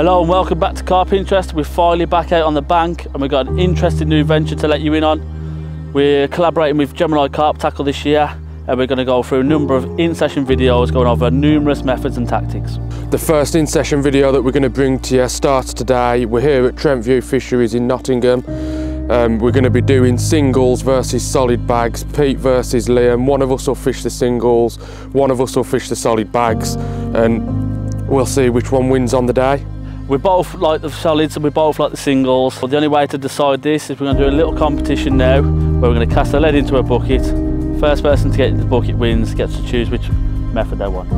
Hello and welcome back to Carp Interest. We're finally back out on the bank and we've got an interesting new venture to let you in on. We're collaborating with Gemini Carp Tackle this year and we're going to go through a number of in-session videos going over numerous methods and tactics. The first in-session video that we're going to bring to you starts today. We're here at Trent View Fisheries in Nottingham. Um, we're going to be doing singles versus solid bags, Pete versus Liam. One of us will fish the singles, one of us will fish the solid bags and we'll see which one wins on the day. We both like the solids and we both like the singles. The only way to decide this is we're going to do a little competition now where we're going to cast a lead into a bucket First person to get the bucket wins, gets to choose which method they want.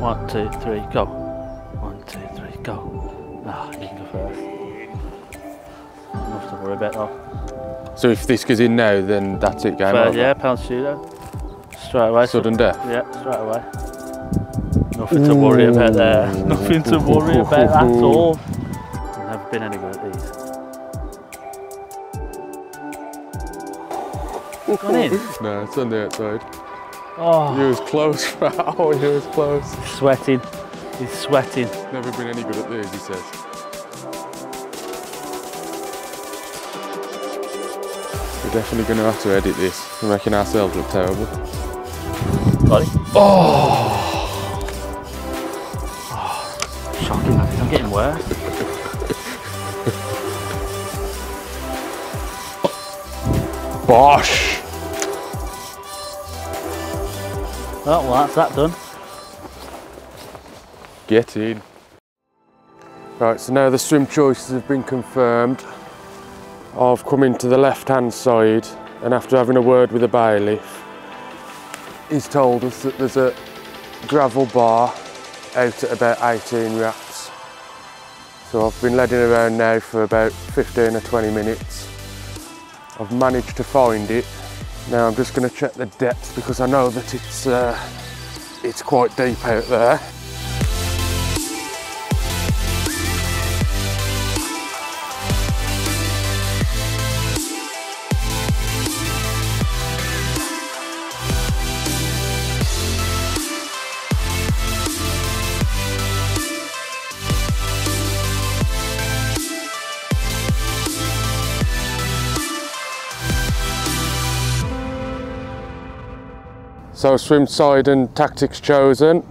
One, two, three, go. One, two, three, go. Ah, you can go first. Nothing to worry about though. So if this goes in now, then that's it, game over? Yeah, pound shooter. Straight away. Sudden death? Yeah, straight away. Nothing to worry about there. Nothing to worry about at all. Never been any good at these. Gone in? no, it's on the outside. Oh. He was close, Oh, He was close. Sweating. He's sweating. Never been any good at these, he says. We're definitely going to have to edit this. We're making ourselves look terrible. Oh! oh Worse. Bosh! Oh, well, that's that done. Get in. Right, so now the swim choices have been confirmed. I've come into the left-hand side and after having a word with the bailiff, he's told us that there's a gravel bar out at about 18 wraps. So I've been leading around now for about 15 or 20 minutes. I've managed to find it now I'm just going to check the depth because I know that it's uh, it's quite deep out there. So swim side and tactics chosen.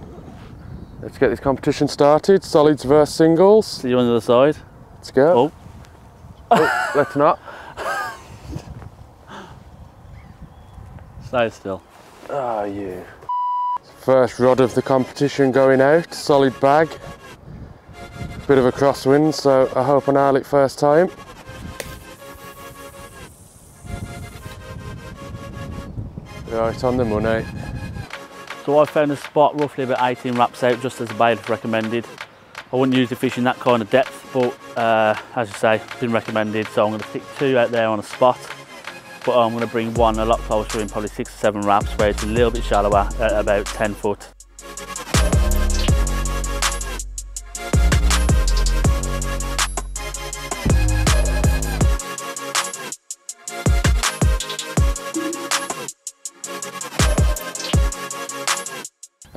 Let's get this competition started. Solids versus singles. See you on the other side. Let's go. Oh. oh let's not. Stay still. Ah, oh, you. First rod of the competition going out. Solid bag. Bit of a crosswind, so I hope I nail it first time. Right on the money. So I found a spot roughly about 18 wraps out, just as the bailiff recommended. I wouldn't use the fish in that kind of depth, but uh, as you say, it's been recommended. So I'm going to stick two out there on a spot, but I'm going to bring one a lot closer in, probably six or seven wraps, where it's a little bit shallower at about 10 foot.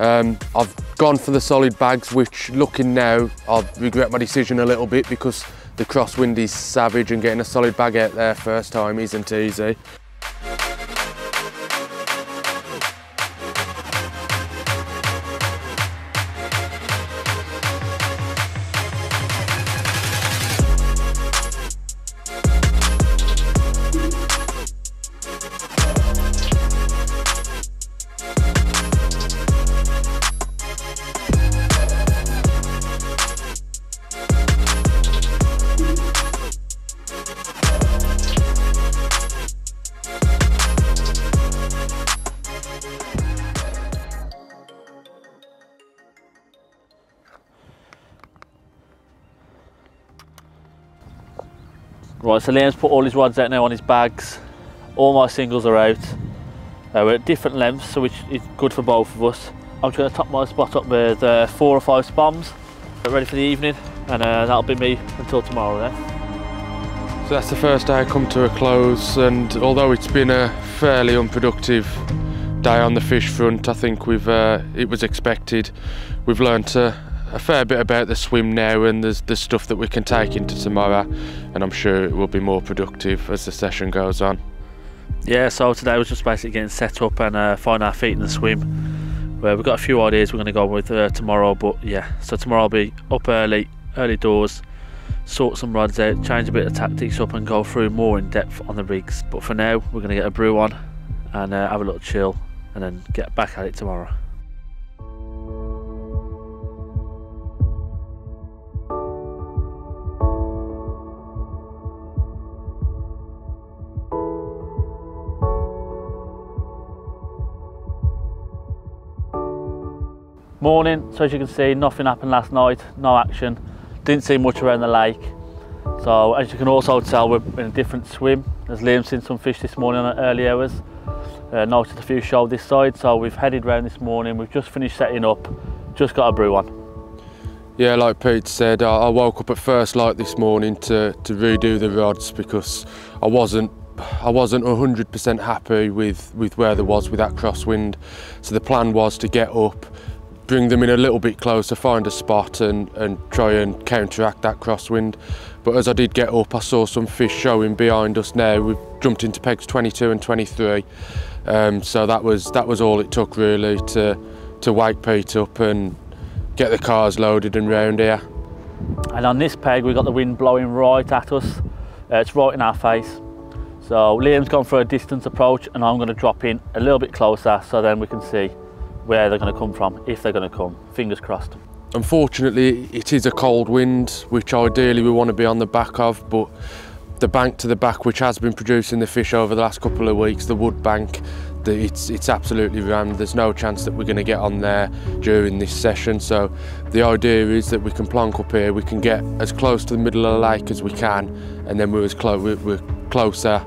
Um, I've gone for the solid bags, which looking now, I regret my decision a little bit because the crosswind is savage and getting a solid bag out there first time isn't easy. Right, so Liam's put all his rods out now on his bags. All my singles are out. Uh, we're at different lengths, so which is good for both of us. I'm just going to top my spot up with uh, four or five spoms. Ready for the evening, and uh, that'll be me until tomorrow then. So that's the first day I come to a close, and although it's been a fairly unproductive day on the fish front, I think we've uh, it was expected. We've learned a, a fair bit about the swim now and there's the stuff that we can take into tomorrow and I'm sure it will be more productive as the session goes on. Yeah, so today was just basically getting set up and uh, find our feet in the swim. Where we've got a few ideas we're going to go with uh, tomorrow, but yeah, so tomorrow I'll be up early, early doors, sort some rods out, change a bit of tactics up and go through more in depth on the rigs. But for now, we're going to get a brew on and uh, have a little chill and then get back at it tomorrow. Morning, so as you can see, nothing happened last night, no action. Didn't see much around the lake. So as you can also tell, we're in a different swim. As Liam's seen some fish this morning at early hours. Uh, noticed a few show this side, so we've headed round this morning. We've just finished setting up, just got a brew on. Yeah, like Pete said, I, I woke up at first light this morning to, to redo the rods because I wasn't I wasn't 100% happy with, with where there was with that crosswind. So the plan was to get up, bring them in a little bit closer, find a spot and, and try and counteract that crosswind. But as I did get up, I saw some fish showing behind us now. We've jumped into pegs 22 and 23. Um, so that was that was all it took really to to wake Pete up and get the cars loaded and round here. And on this peg, we've got the wind blowing right at us. Uh, it's right in our face. So Liam's gone for a distance approach and I'm going to drop in a little bit closer so then we can see where they're going to come from, if they're going to come. Fingers crossed. Unfortunately, it is a cold wind, which ideally we want to be on the back of, but the bank to the back, which has been producing the fish over the last couple of weeks, the wood bank, the, it's, it's absolutely rammed. There's no chance that we're going to get on there during this session. So the idea is that we can plonk up here, we can get as close to the middle of the lake as we can, and then we're as close, we're, we're closer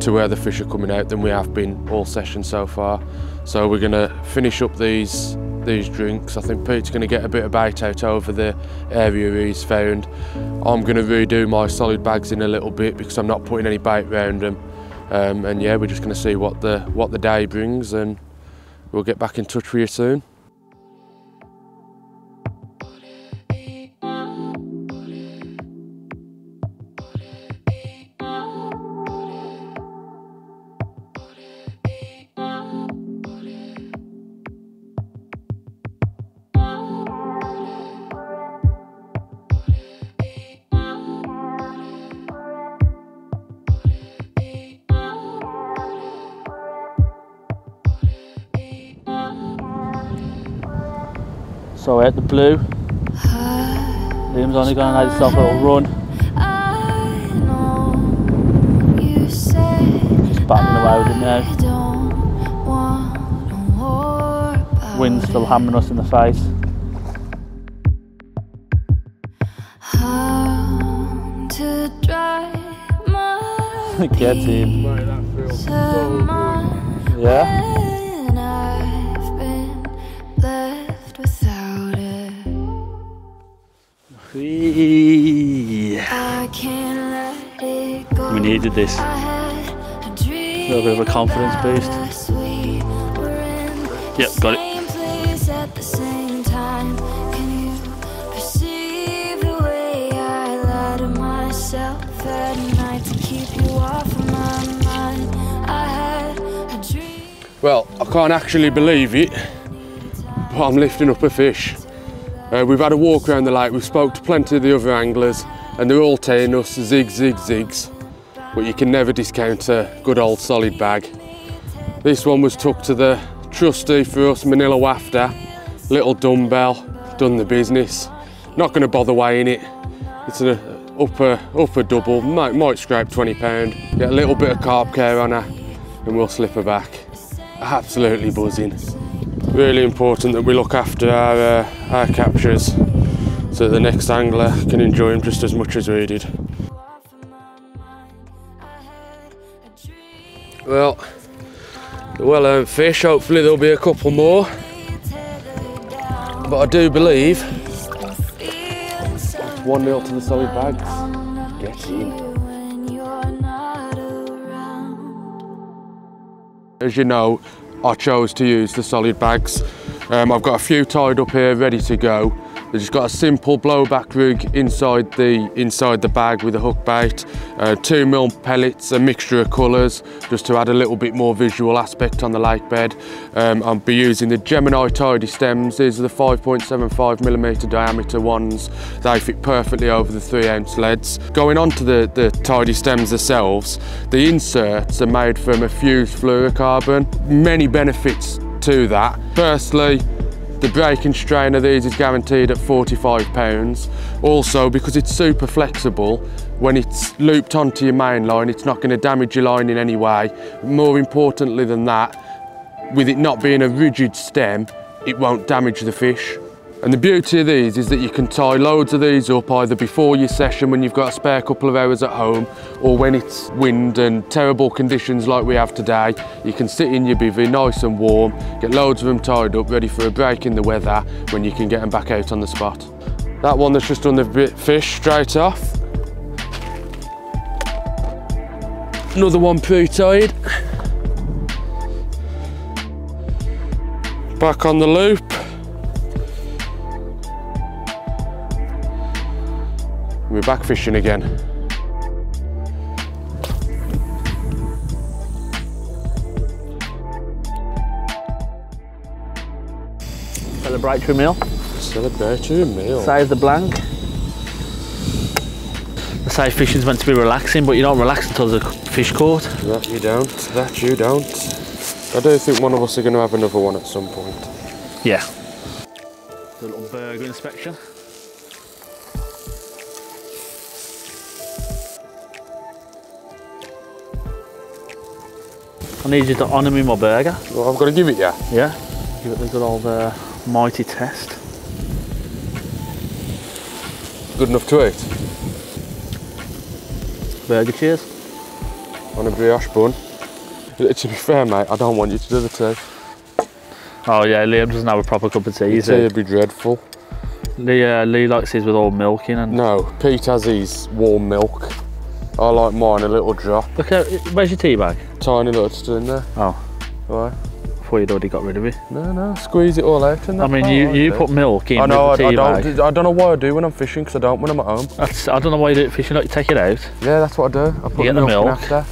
to where the fish are coming out than we have been all session so far. So we're going to finish up these these drinks. I think Pete's going to get a bit of bait out over the area he's found. I'm going to redo my solid bags in a little bit because I'm not putting any bait around them. Um, and yeah, we're just going to see what the what the day brings, and we'll get back in touch with you soon. So at the blue, Liam's only going to let himself a little run. Just battling away with it now. Wind's still hammering us in the face. Get in. Yeah? We needed this. A little bit of a confidence boost. Yep, got it. Well, I can't actually believe it, but I'm lifting up a fish. Uh, we've had a walk around the lake, we've spoke to plenty of the other anglers and they're all telling us zig, zig, zigs, but you can never discount a good old solid bag. This one was took to the trusty for us Mainline wafter, little dumbbell, done the business. Not going to bother weighing it. It's an upper, upper double, might, might scrape 20 pound. Get a little bit of carp care on her and we'll slip her back. Absolutely buzzing really important that we look after our, uh, our captures so the next angler can enjoy them just as much as we did. Well, well earned fish, hopefully there'll be a couple more. But I do believe 1 0 to the solid bags. Get in. As you know, I chose to use the solid bags. Um, I've got a few tied up here ready to go, They've just got a simple blowback rig inside the inside the bag with a hook bait, uh, two mil pellets, a mixture of colours, just to add a little bit more visual aspect on the lake bed. Um, I'll be using the Gemini Tidy stems. These are the 5.75 millimetre diameter ones. They fit perfectly over the three ounce leads. Going on to the, the Tidy stems themselves, the inserts are made from a fused fluorocarbon. Many benefits to that. Firstly, the breaking strain of these is guaranteed at 45 pounds. Also, because it's super flexible, when it's looped onto your main line, it's not going to damage your line in any way. More importantly than that, with it not being a rigid stem, it won't damage the fish. And the beauty of these is that you can tie loads of these up either before your session when you've got a spare couple of hours at home or when it's wind and terrible conditions like we have today. You can sit in your bivvy nice and warm, get loads of them tied up ready for a break in the weather when you can get them back out on the spot. That one that's just done the fish straight off. Another one pre-tied. Back on the loop. We're back fishing again. Celebratory meal. Celebratory meal. Save the blank. They say fishing's meant to be relaxing, but you don't relax until the fish caught. That you don't, that you don't. I do think one of us are going to have another one at some point. Yeah. The little burger inspection. I need you to honour me my burger. Well, I've got to give it you. Yeah? Give it the good old uh, mighty test. Good enough to eat. Burger cheers. On a brioche bun. To be fair, mate, I don't want you to do the tea. Oh yeah, Liam doesn't have a proper cup of tea. The tea would be dreadful. Lee, uh, Lee likes his with all milk in and No, Pete has his warm milk. I like mine a little drop. Look at where's your tea bag? Tiny little still in there. Oh, Right. I thought you'd already got rid of it. No, no, squeeze it all out. And I mean, you, you put milk in I know, I, the I tea don't. bag. I don't know why I do when I'm fishing because I don't when I'm at home. That's, I don't know why you do it fishing. Like you take it out. Yeah, that's what I do. I put get the milk, in milk. after.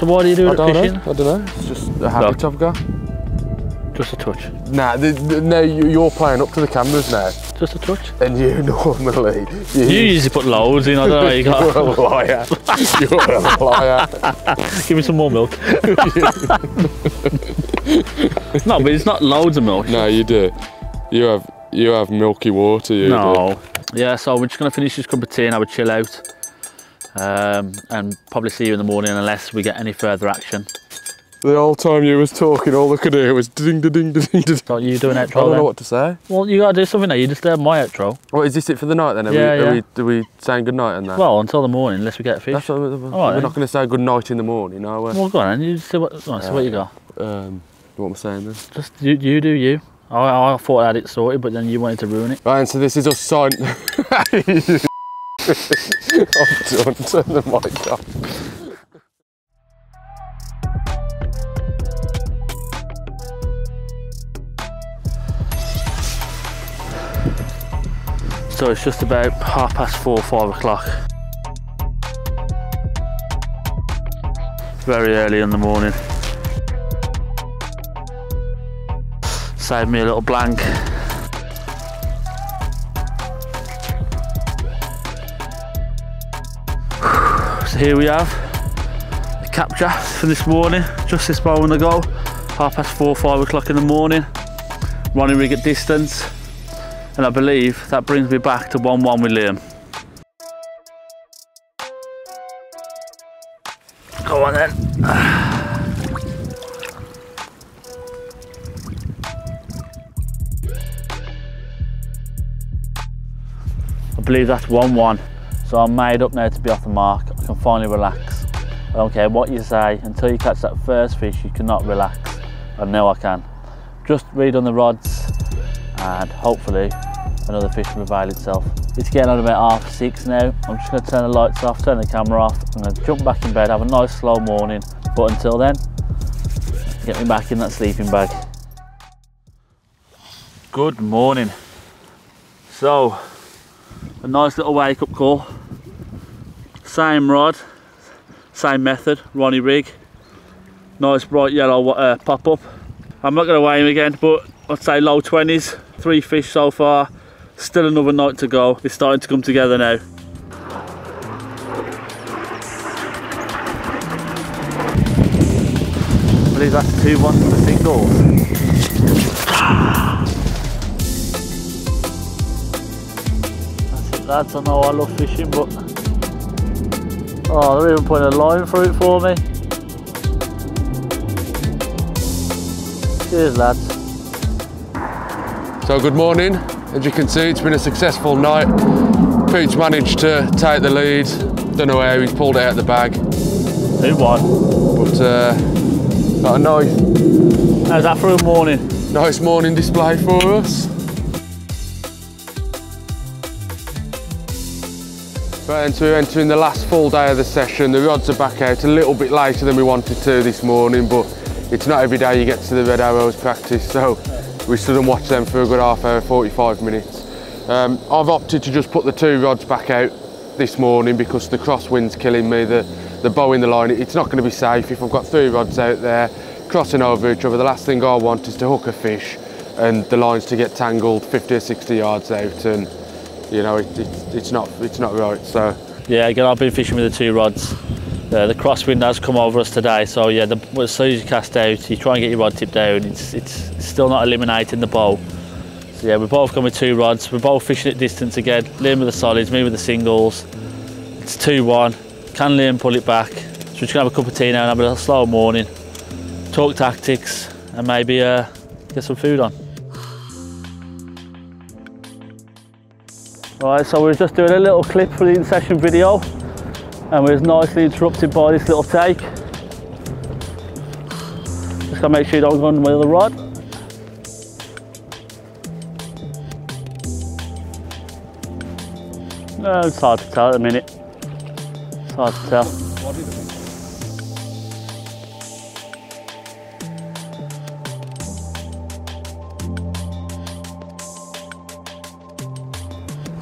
So why do you do I it fishing? know. I don't know. It's just a habit I've got. Just a touch. Nah, the, the, no, you're playing up to the cameras now, Just a touch. and you normally you, You usually put loads in. I don't know. You you're got. a liar. you're a liar. Give me some more milk. no, but it's not loads of milk. No, you do. You have you have milky water. You do. No. Yeah, so we're just going to finish this cup of tea and have a chill out. Um, and probably see you in the morning unless we get any further action. The whole time you was talking, all I could hear was ding, ding, ding, ding, ding. So you doing I outro don't then? know what to say. Well, you got to do something now. You just did my outro. What is this it for the night then? Are, Yeah, we, Are, yeah. we, are we saying good night and that? Well, until the morning, unless we get a fish. That's what, we're, right we're not going to say good night in the morning, are we? Well, go on then. You see what, on, see what you got. Um, what am I saying then? Just you, you do you. I, I thought I had it sorted, but then you wanted to ruin it. Right, and so this is us sign. I'm done. Turn the mic off. So it's just about half past four, five o'clock. Very early in the morning. Save me a little blank. So here we have the capture for this morning, just this moment ago. Half past four, five o'clock in the morning. Running rig at distance and I believe that brings me back to 1-1 with Liam. Go on then. I believe that's 1-1. So I'm made up now to be off the mark. I can finally relax. I don't care what you say, until you catch that first fish, you cannot relax. I know I can. Just read on the rods, and hopefully another fish will reveal itself. It's getting on about half six now. I'm just going to turn the lights off, turn the camera off. I'm to jump back in bed, have a nice slow morning. But until then, get me back in that sleeping bag. Good morning. So, a nice little wake up call. Same rod, same method, Ronnie rig. Nice bright yellow uh, pop up. I'm not going to weigh him again, but I'd say low 20s, three fish so far. Still another night to go. It's starting to come together now. I believe that's two ones for the singles. That's it lads, I know I love fishing but Oh they're even putting a line through it for me. Cheers lads. So good morning. As you can see, it's been a successful night. Pete's managed to take the lead. Don't know how he's pulled it out of the bag. Who won? But uh, got a nice, How's that for a morning? nice morning display for us. Right, and so we're entering the last full day of the session. The rods are back out a little bit later than we wanted to this morning, but it's not every day you get to the Red Arrows practice, so we stood and watched them for a good half hour, 45 minutes. Um, I've opted to just put the two rods back out this morning because the crosswind's killing me, the, the bow in the line, it's not going to be safe if I've got three rods out there crossing over each other. The last thing I want is to hook a fish and the lines to get tangled 50 or 60 yards out and you know, it, it, it's, not, it's not right, so. Yeah, again, I've been fishing with the two rods. Uh, the crosswind has come over us today, so yeah, the, as soon as you cast out, you try and get your rod tip down, it's, it's still not eliminating the bow. So yeah, we're both going with two rods, we're both fishing at distance again, Liam with the solids, me with the singles. It's 2-1, can Liam pull it back? So we're just going to have a cup of tea now and have a slow morning, talk tactics, and maybe uh, get some food on. Right, so we're just doing a little clip for the in-session video and we're nicely interrupted by this little take. Just gotta make sure you don't go my other rod. No, it's hard to tell at the minute. It's hard to tell.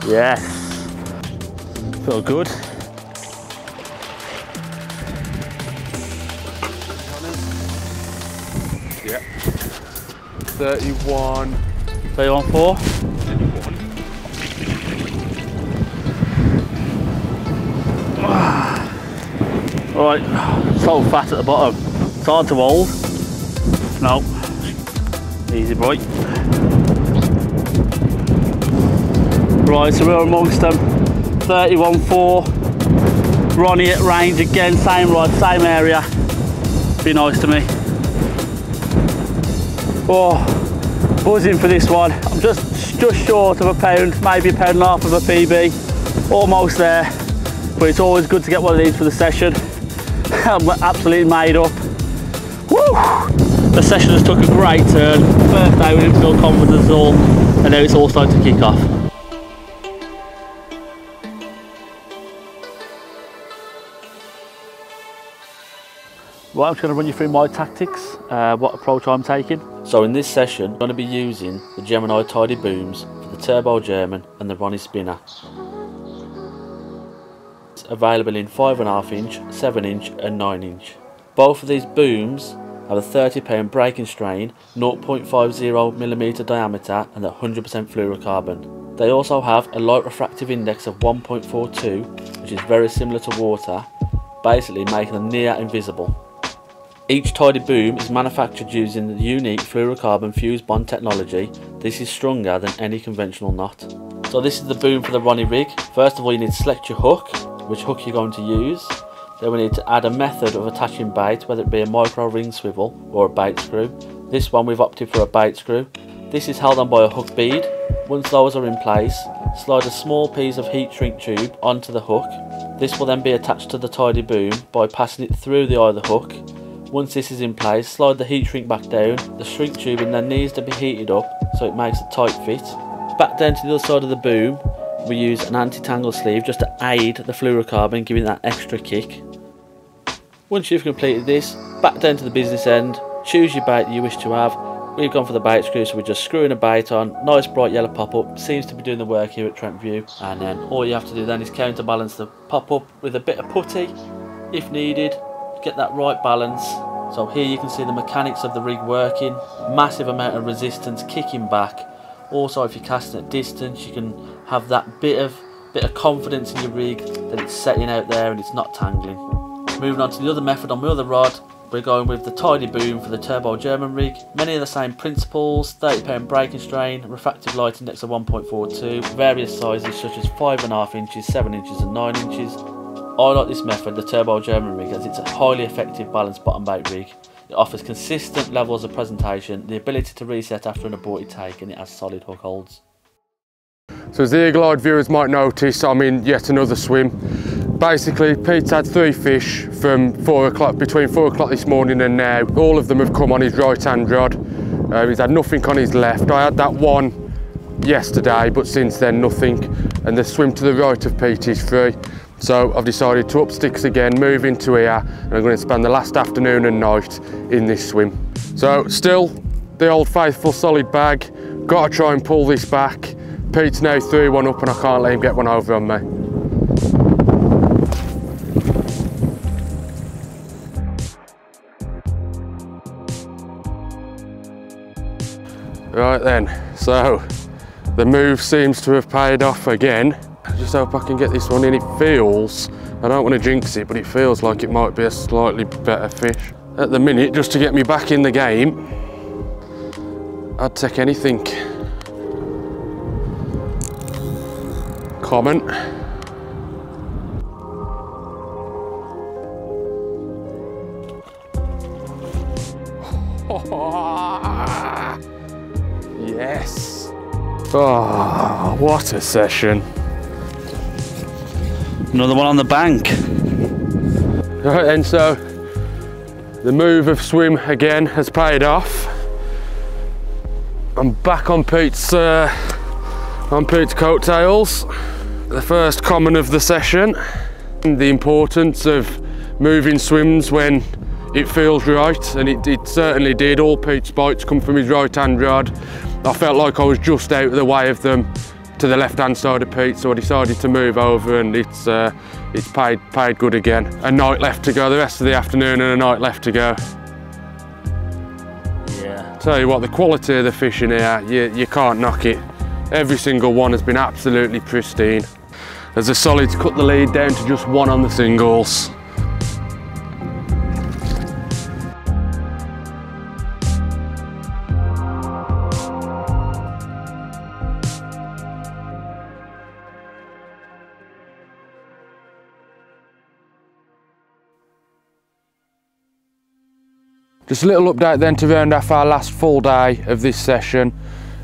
Yes. Feel good. 31. Play on four. Right, so fat at the bottom. It's hard to hold. No. Easy boy. Right, so we're amongst them. 31-4. Ronnie at range again, same rod, same area. Be nice to me. Oh, buzzing for this one. I'm just just short of a pound, maybe a pound and a half of a PB. Almost there. But it's always good to get one of these for the session. I'm absolutely made up. Woo! The session has took a great turn. First day we didn't feel confident at all, and now it's all starting to kick off. Right, I'm just going to run you through my tactics, uh, what approach I'm taking. So in this session, I'm going to be using the Gemini Tidy Booms for the Turbo German and the Ronnie Spinner. It's available in 5.5 inch, 7 inch and 9 inch. Both of these booms have a 30 pound breaking strain, 0.50mm diameter and 100% fluorocarbon. They also have a light refractive index of 1.42 which is very similar to water, basically making them near invisible. Each tidy boom is manufactured using the unique fluorocarbon fused bond technology. This is stronger than any conventional knot. So this is the boom for the Ronnie rig. First of all you need to select your hook, which hook you're going to use. Then we need to add a method of attaching bait, whether it be a micro ring swivel or a bait screw. This one we've opted for a bait screw. This is held on by a hook bead. Once those are in place, slide a small piece of heat shrink tube onto the hook. This will then be attached to the tidy boom by passing it through the eye of the hook once this is in place, slide the heat shrink back down. The shrink tubing then needs to be heated up so it makes a tight fit. Back down to the other side of the boom, we use an anti-tangle sleeve just to aid the fluorocarbon, giving that extra kick. Once you've completed this, back down to the business end, choose your bait you wish to have, We've gone for the bait screw, so we're just screwing a bait on. Nice bright yellow pop-up. Seems to be doing the work here at Trent View. And then all you have to do then is counterbalance the pop-up with a bit of putty, if needed. Get that right balance. So here you can see the mechanics of the rig working. Massive amount of resistance kicking back. Also, if you're casting at distance, you can have that bit of bit of confidence in your rig that it's setting out there and it's not tangling. Moving on to the other method on my other rod, we're going with the Tidy Boom for the Turbo German rig. Many of the same principles, 30 pound braking strain, refractive light index of 1.42, various sizes such as 5.5 inches, 7 inches and 9 inches. I like this method, the Turbo German rig, as it's a highly effective balanced bottom bait rig. It offers consistent levels of presentation, the ability to reset after an aborted take and it has solid hook holds. So as the eagle-eyed viewers might notice, I'm in yet another swim. Basically, Pete's had three fish from four o'clock, between four o'clock this morning and now. All of them have come on his right-hand rod. Uh, he's had nothing on his left. I had that one yesterday, but since then nothing. And the swim to the right of Pete is free. So I've decided to up sticks again, move into here, and I'm going to spend the last afternoon and night in this swim. So still the old faithful solid bag. Got to try and pull this back. Pete's now three one up and I can't let him get one over on me. Right then, so the move seems to have paid off again. Just hope I can get this one in. It feels, I don't want to jinx it, but it feels like it might be a slightly better fish. At the minute, just to get me back in the game, I'd take anything. Comment. yes. Oh, what a session. Another one on the bank. Right then, so the move of swim again has paid off. I'm back on Pete's uh, on Pete's coattails. The first common of the session. The importance of moving swims when it feels right, and it, it certainly did. All Pete's bites come from his right hand rod. I felt like I was just out of the way of them to the left hand side of Pete, so I decided to move over and it's uh, it's paid paid good again. A night left to go, the rest of the afternoon and a night left to go. Yeah. Tell you what, the quality of the fish in here, you, you can't knock it. Every single one has been absolutely pristine. There's a solid cut the lead down to just one on the singles. Just a little update then to round off our last full day of this session.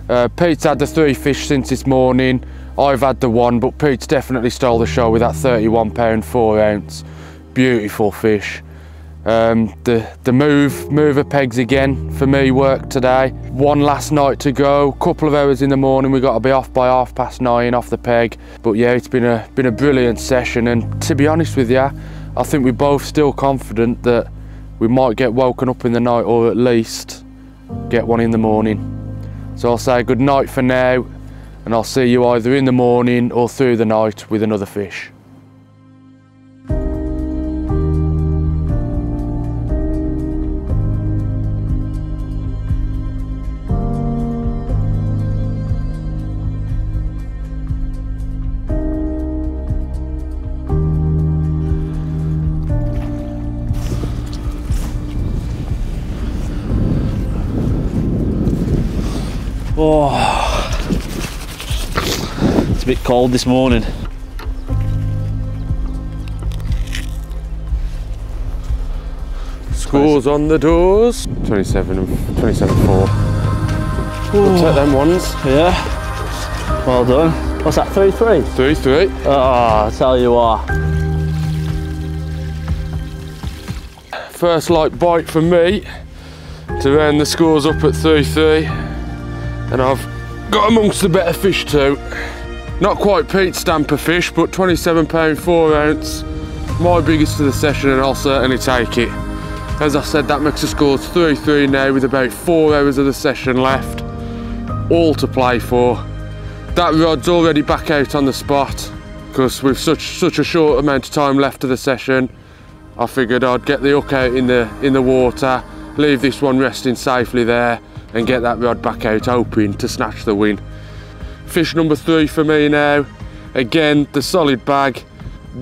Uh, Pete's had the three fish since this morning. I've had the one, but Pete's definitely stole the show with that 31 pound, four ounce. Beautiful fish. Um, the, the move, mover pegs again for me worked today. One last night to go, couple of hours in the morning. We got to be off by half past nine off the peg. But yeah, it's been a, been a brilliant session. And to be honest with you, I think we're both still confident that we might get woken up in the night or at least get one in the morning. So I'll say good night for now and I'll see you either in the morning or through the night with another fish. Cold this morning. Scores on the doors. 27 and 27 4. We'll take them ones. Yeah. Well done. What's that? Three three. 3 3. Oh, I tell you what. First light bite for me to round the scores up at 3 3. And I've got amongst the better fish too. Not quite Pete Stamper fish, but 27 pound 4 ounce. My biggest of the session and I'll certainly take it. As I said, that makes the scores 3-3 now with about four hours of the session left. All to play for. That rod's already back out on the spot because with such such a short amount of time left of the session, I figured I'd get the hook out in the in the water, leave this one resting safely there and get that rod back out hoping to snatch the win. Fish number three for me now. Again, the solid bag,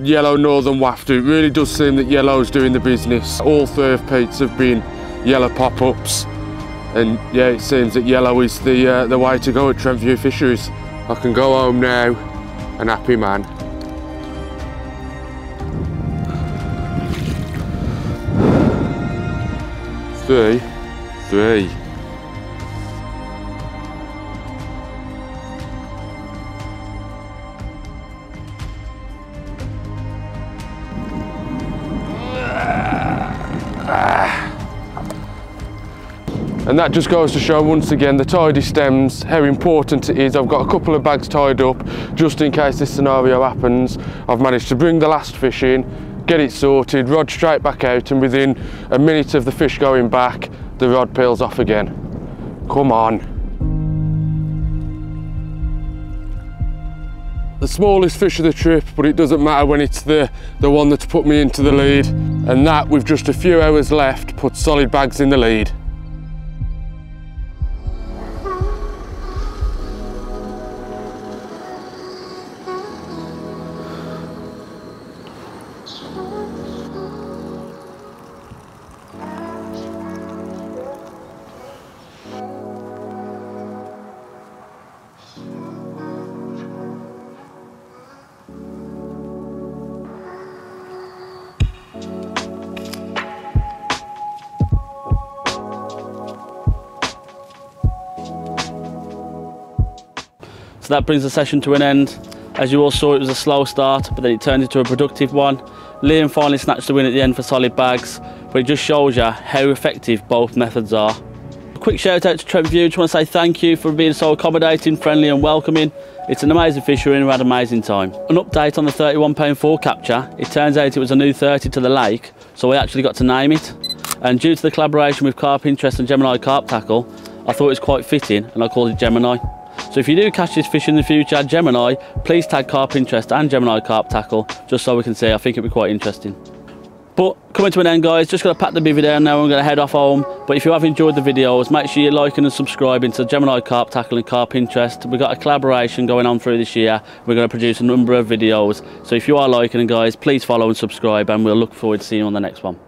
yellow northern waft. It really does seem that yellow's doing the business. All three of Pete's have been yellow pop-ups. And yeah, it seems that yellow is the, uh, the way to go at Trent View Fisheries. I can go home now, an happy man. Three, three. And that just goes to show once again the tidy stems, how important it is. I've got a couple of bags tied up just in case this scenario happens. I've managed to bring the last fish in, get it sorted, rod straight back out and within a minute of the fish going back, the rod peels off again. Come on. The smallest fish of the trip, but it doesn't matter when it's the, the one that's put me into the lead. And that, with just a few hours left, puts solid bags in the lead. That brings the session to an end. As you all saw, it was a slow start, but then it turned into a productive one. Liam finally snatched the win at the end for solid bags, but it just shows you how effective both methods are. A quick shout out to Trent View, just want to say thank you for being so accommodating, friendly and welcoming. It's an amazing fishery and we had an amazing time. An update on the 31 pound four capture. It turns out it was a new 30 to the lake, so we actually got to name it. And due to the collaboration with Carp Interest and Gemini Carp Tackle, I thought it was quite fitting and I called it Gemini. So if you do catch this fish in the future, at Gemini, please tag Carp Interest and Gemini Carp Tackle, just so we can see. I think it'd be quite interesting. But coming to an end guys, just going to pat the bivvy down now, I'm going to head off home. But if you have enjoyed the videos, make sure you're liking and subscribing to Gemini Carp Tackle and Carp Interest. We've got a collaboration going on through this year. We're going to produce a number of videos. So if you are liking them guys, please follow and subscribe and we'll look forward to seeing you on the next one.